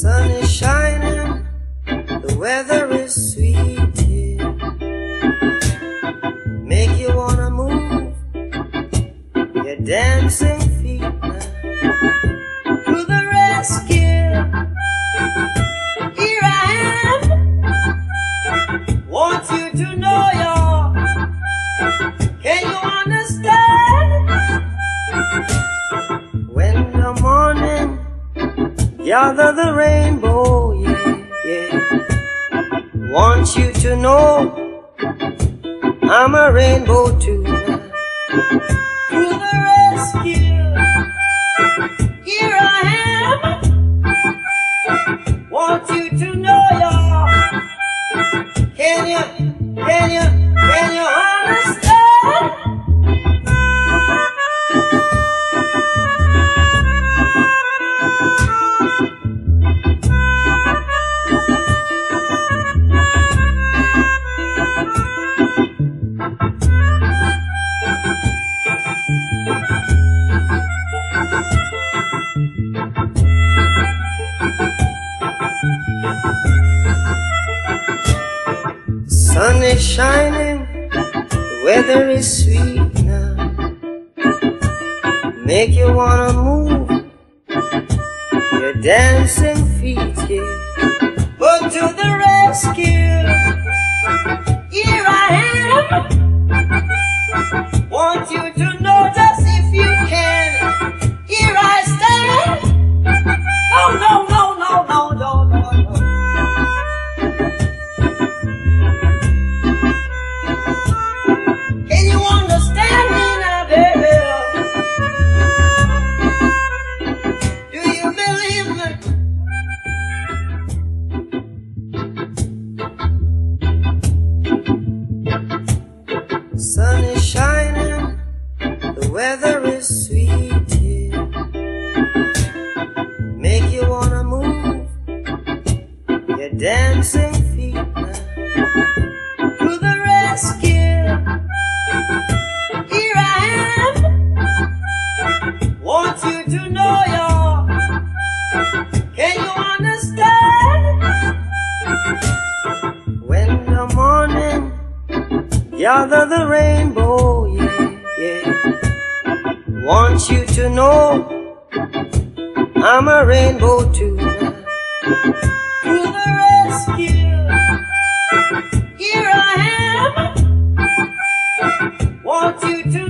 sun is shining, the weather is sweet here. Make you wanna move your dancing feet now. Gather the rainbow, yeah, yeah. Want you to know I'm a rainbow too. To the rescue. Here I am. Want you to know y'all. Can you, can you, can you understand? Is shining, the weather is sweet now. Make you wanna move your dancing feet, yeah. But to the rescue, weather is sweet. Yeah. Make you wanna move your dancing feet to the rescue. Here I am. Want you to know y'all. Can you understand? When the morning gather the rainbow, yeah, yeah want you to know I'm a rainbow too. to the rescue. Here I am. Want you to